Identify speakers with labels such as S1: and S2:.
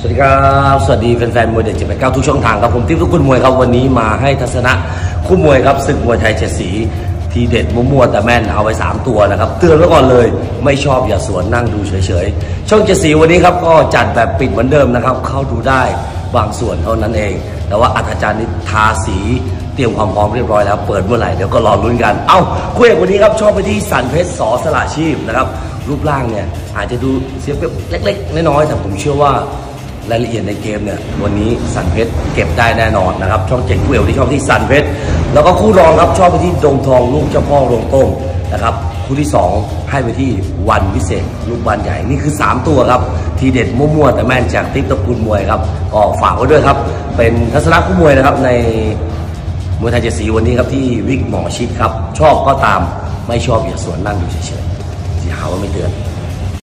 S1: สวัสดีครับ สวัสดีแฟนๆมวยเด็ดเจ็ดแปดเก้าทุกช่องทางครับผมทิพย์ทุกคนมวยครับวันนี้มาให้ทัศนะคู่มวยครับศึกมวยไทยเจ็ดสี ทีเด็ดมั่วๆแต่แม่นเอาไว้ 3 ตัวนะครับเตือนไว้ก่อนเลยไม่ชอบอย่าสวนนั่งดูเฉยๆ ช่องเจ็ดสีวันนี้ครับก็จัดแบบปิดเหมือนเดิมนะครับ เข้าดูได้บางส่วนเท่านั้นเอง แต่ว่าอัธจารย์นี่ทาสีเตรียมความพร้อมเรียบร้อยแล้วเปิดเมื่อไหร่เดี๋ยวก็รอลุ้นกัน เอ้าคู่เอกวันนี้ครับชอบไปที่สันเพชรสอสละชีพนะครับรูปร่างเนี่ยอาจจะดูเสียเปรียบเล็ก ๆ น้อยๆแต่ผมเชื่อว่า รายละเอียดในเกมเนี่ยวันนี้สันเพชรเก็บได้แน่นอนนะครับช่องเจ็ดคู่เอกที่ชอบที่สันเพชรแล้วก็คู่รองครับชอบไปที่ดงทองลูกเจ้าพ่อโรงต้มนะครับคู่ที่สองให้ไปที่วันวิเศษลูกบานใหญ่นี่คือ 3 ตัวครับ ทีเด็ดมั่วๆแต่แม่นจากติ๊กตะกูลมวยครับก็ฝากไว้ด้วยครับ เป็นทัศนคู่มวยนะครับในมวยไทยเจ็ดสีวันนี้ครับที่วิกหมอชิดครับ ชอบก็ตามไม่ชอบอย่าสวนนั่งดูเฉยๆอย่าหาว่าไม่เตือน